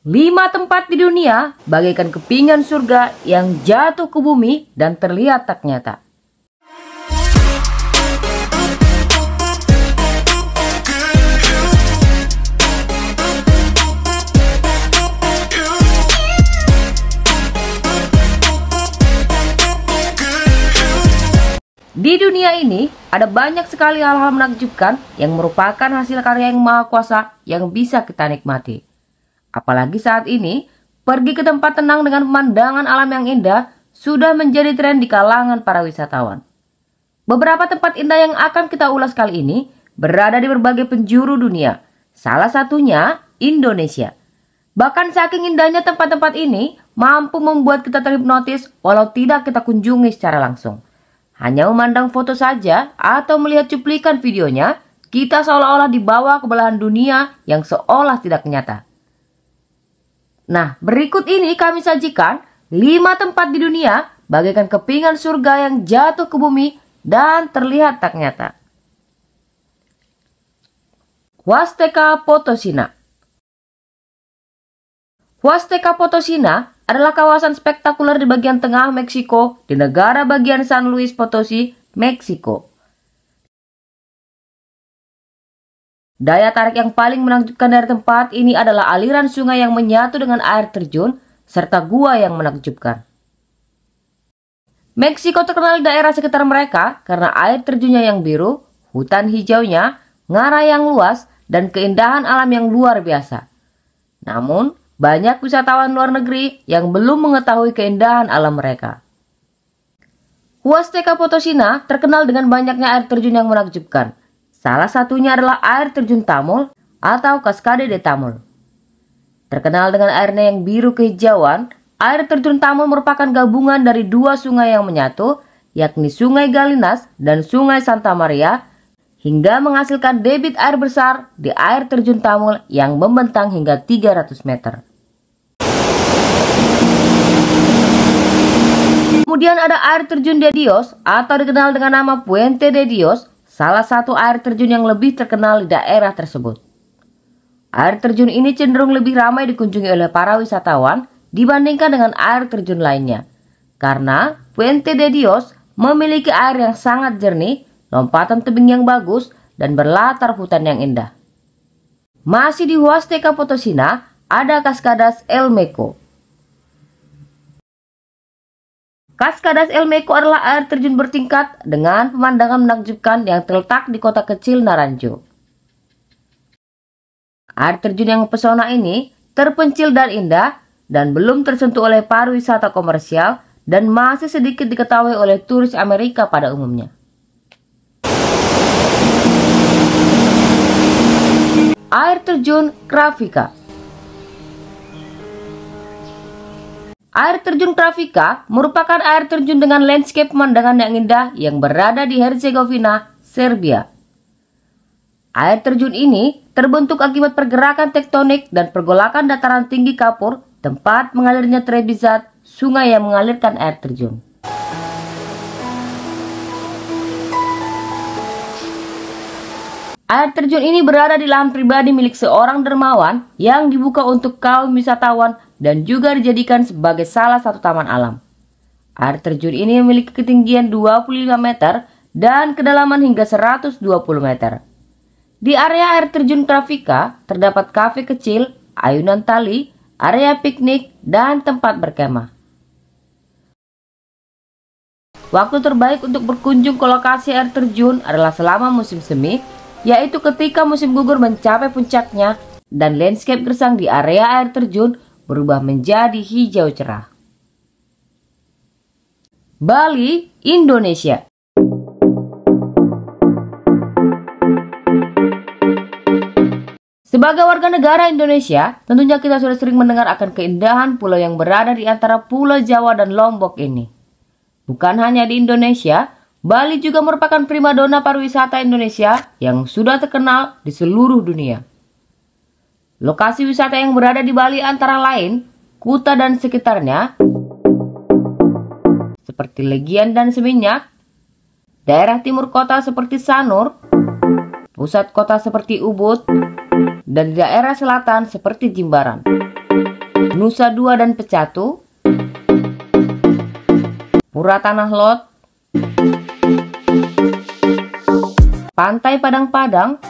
Lima tempat di dunia bagaikan kepingan surga yang jatuh ke bumi dan terlihat tak nyata. Di dunia ini ada banyak sekali hal-hal menakjubkan yang merupakan hasil karya yang maha kuasa yang bisa kita nikmati. Apalagi saat ini, pergi ke tempat tenang dengan pemandangan alam yang indah sudah menjadi tren di kalangan para wisatawan. Beberapa tempat indah yang akan kita ulas kali ini berada di berbagai penjuru dunia. Salah satunya Indonesia. Bahkan saking indahnya tempat-tempat ini mampu membuat kita terhipnotis walau tidak kita kunjungi secara langsung. Hanya memandang foto saja atau melihat cuplikan videonya, kita seolah-olah dibawa ke belahan dunia yang seolah tidak nyata. Nah, berikut ini kami sajikan 5 tempat di dunia bagaikan kepingan surga yang jatuh ke bumi dan terlihat tak nyata. Huasteca Potosina Huasteca Potosina adalah kawasan spektakuler di bagian tengah Meksiko di negara bagian San Luis Potosi, Meksiko. Daya tarik yang paling menakjubkan dari tempat ini adalah aliran sungai yang menyatu dengan air terjun serta gua yang menakjubkan. Meksiko terkenal daerah sekitar mereka karena air terjunnya yang biru, hutan hijaunya, ngarai yang luas, dan keindahan alam yang luar biasa. Namun, banyak wisatawan luar negeri yang belum mengetahui keindahan alam mereka. Huasteca Potosina terkenal dengan banyaknya air terjun yang menakjubkan. Salah satunya adalah air terjun Tamul atau Cascade de Tamul. Terkenal dengan airnya yang biru kehijauan, air terjun Tamul merupakan gabungan dari dua sungai yang menyatu, yakni Sungai Galinas dan Sungai Santa Maria, hingga menghasilkan debit air besar di air terjun Tamul yang membentang hingga 300 meter. Kemudian ada air terjun de Dios atau dikenal dengan nama Puente de Dios salah satu air terjun yang lebih terkenal di daerah tersebut. Air terjun ini cenderung lebih ramai dikunjungi oleh para wisatawan dibandingkan dengan air terjun lainnya. Karena Puente de Dios memiliki air yang sangat jernih, lompatan tebing yang bagus, dan berlatar hutan yang indah. Masih di Huasteca Potosina, ada Cascadas El Meco. Cascadas El Meco adalah air terjun bertingkat dengan pemandangan menakjubkan yang terletak di kota kecil Naranjo. Air terjun yang pesona ini terpencil dan indah dan belum tersentuh oleh pariwisata komersial dan masih sedikit diketahui oleh turis Amerika pada umumnya. Air terjun Krafika Air terjun Kravika merupakan air terjun dengan landscape pemandangan yang indah yang berada di Herzegovina, Serbia. Air terjun ini terbentuk akibat pergerakan tektonik dan pergolakan dataran tinggi kapur tempat mengalirnya Trebizat, sungai yang mengalirkan air terjun. Air terjun ini berada di lahan pribadi milik seorang dermawan yang dibuka untuk kaum wisatawan dan juga dijadikan sebagai salah satu taman alam. Air terjun ini memiliki ketinggian 25 meter dan kedalaman hingga 120 meter. Di area air terjun Trafika terdapat kafe kecil, ayunan tali, area piknik, dan tempat berkemah. Waktu terbaik untuk berkunjung ke lokasi air terjun adalah selama musim semi, yaitu ketika musim gugur mencapai puncaknya dan landscape gersang di area air terjun berubah menjadi hijau cerah. Bali, Indonesia Sebagai warga negara Indonesia, tentunya kita sudah sering mendengar akan keindahan pulau yang berada di antara Pulau Jawa dan Lombok ini. Bukan hanya di Indonesia, Bali juga merupakan primadona pariwisata Indonesia yang sudah terkenal di seluruh dunia. Lokasi wisata yang berada di Bali antara lain Kuta dan sekitarnya, seperti Legian dan Seminyak, daerah timur kota seperti Sanur, pusat kota seperti Ubud, dan daerah selatan seperti Jimbaran. Nusa Dua dan Pecatu, Pura Tanah Lot, Pantai Padang-Padang,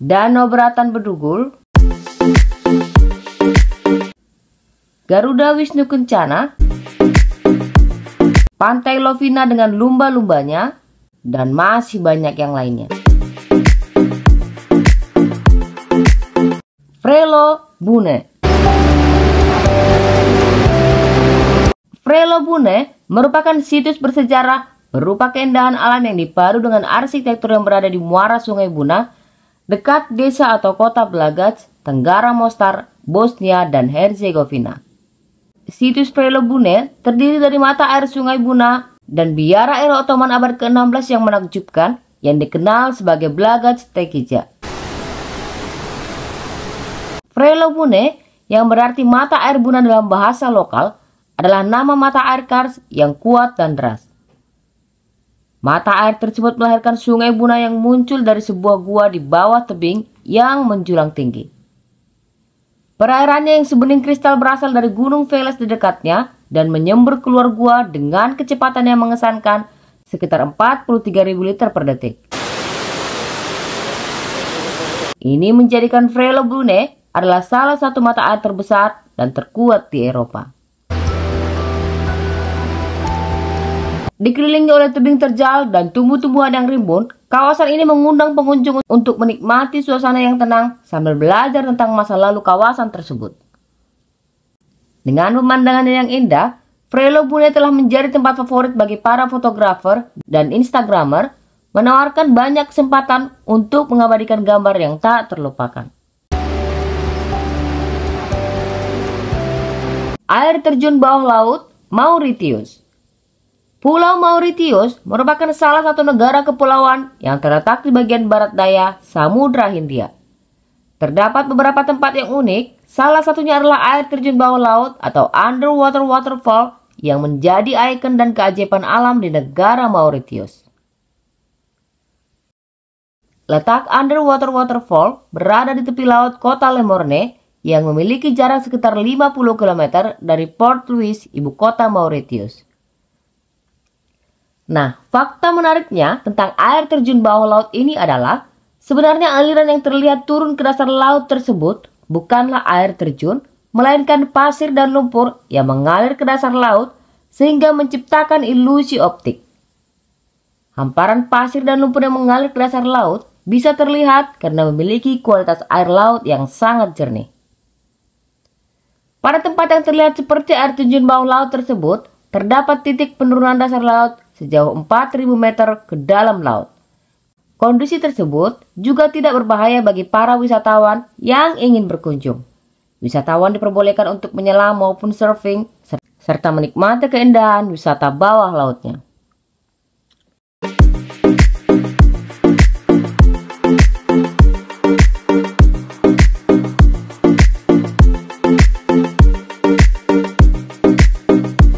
Danau Beratan Bedugul, Garuda Wisnu Kencana, Pantai Lovina dengan lumba-lumbanya, dan masih banyak yang lainnya. Frelo Bune Frelo Bune merupakan situs bersejarah berupa keindahan alam yang dipadu dengan arsitektur yang berada di muara Sungai Buna, dekat desa atau kota Blagac, Tenggara Mostar, Bosnia, dan Herzegovina. Situs Frelo Bune terdiri dari mata air Sungai Buna dan biara era Ottoman abad ke-16 yang menakjubkan yang dikenal sebagai Blagac Tekija. Frelo Bune yang berarti mata air Buna dalam bahasa lokal adalah nama mata air Kars yang kuat dan deras. Mata air tersebut melahirkan sungai Buna yang muncul dari sebuah gua di bawah tebing yang menjulang tinggi. Perairannya yang sebening kristal berasal dari gunung Veles di dekatnya dan menyembur keluar gua dengan kecepatan yang mengesankan sekitar 43.000 liter per detik. Ini menjadikan Frelo Brune adalah salah satu mata air terbesar dan terkuat di Eropa. Dikelilingi oleh tebing terjal dan tumbuh-tumbuhan yang rimbun, kawasan ini mengundang pengunjung untuk menikmati suasana yang tenang sambil belajar tentang masa lalu kawasan tersebut. Dengan pemandangan yang indah, Frelo Bune telah menjadi tempat favorit bagi para fotografer dan instagramer, menawarkan banyak kesempatan untuk mengabadikan gambar yang tak terlupakan. Air terjun bawah laut Mauritius Pulau Mauritius merupakan salah satu negara kepulauan yang terletak di bagian barat daya Samudra Hindia. Terdapat beberapa tempat yang unik, salah satunya adalah air terjun bawah laut atau underwater waterfall yang menjadi ikon dan keajaiban alam di negara Mauritius. Letak underwater waterfall berada di tepi laut kota Lemorne yang memiliki jarak sekitar 50 km dari Port Louis, ibu kota Mauritius. Nah, fakta menariknya tentang air terjun bawah laut ini adalah sebenarnya aliran yang terlihat turun ke dasar laut tersebut bukanlah air terjun, melainkan pasir dan lumpur yang mengalir ke dasar laut sehingga menciptakan ilusi optik. Hamparan pasir dan lumpur yang mengalir ke dasar laut bisa terlihat karena memiliki kualitas air laut yang sangat jernih. Pada tempat yang terlihat seperti air terjun bawah laut tersebut, terdapat titik penurunan dasar laut sejauh 4000 meter ke dalam laut. Kondisi tersebut juga tidak berbahaya bagi para wisatawan yang ingin berkunjung. Wisatawan diperbolehkan untuk menyelam maupun surfing serta menikmati keindahan wisata bawah lautnya.